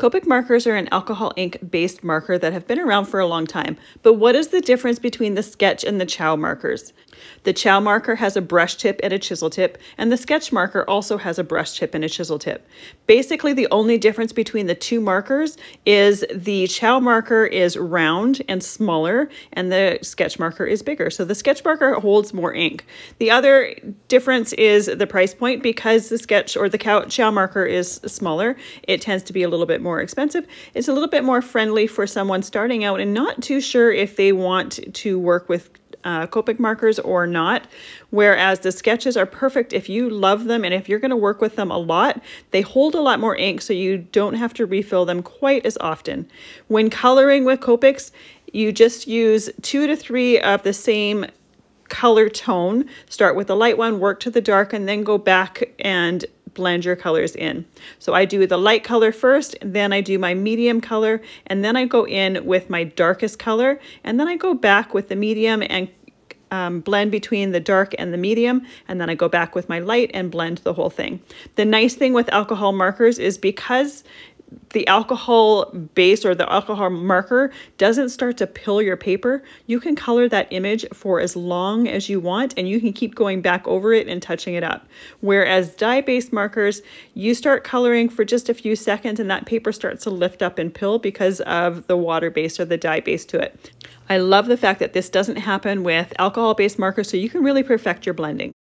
Copic markers are an alcohol ink based marker that have been around for a long time. But what is the difference between the sketch and the Ciao markers? The Ciao marker has a brush tip and a chisel tip, and the sketch marker also has a brush tip and a chisel tip. Basically, the only difference between the two markers is the Ciao marker is round and smaller, and the sketch marker is bigger. So the sketch marker holds more ink. The other difference is the price point because the sketch or the Ciao marker is smaller, it tends to be a little bit more expensive. It's a little bit more friendly for someone starting out and not too sure if they want to work with uh, Copic markers or not. Whereas the sketches are perfect if you love them and if you're going to work with them a lot, they hold a lot more ink so you don't have to refill them quite as often. When coloring with Copics, you just use two to three of the same color tone. Start with the light one, work to the dark, and then go back and blend your colors in. So I do the light color first, then I do my medium color, and then I go in with my darkest color, and then I go back with the medium and um, blend between the dark and the medium, and then I go back with my light and blend the whole thing. The nice thing with alcohol markers is because the alcohol base or the alcohol marker doesn't start to pill your paper, you can color that image for as long as you want and you can keep going back over it and touching it up. Whereas dye-based markers, you start coloring for just a few seconds and that paper starts to lift up and pill because of the water base or the dye base to it. I love the fact that this doesn't happen with alcohol-based markers so you can really perfect your blending.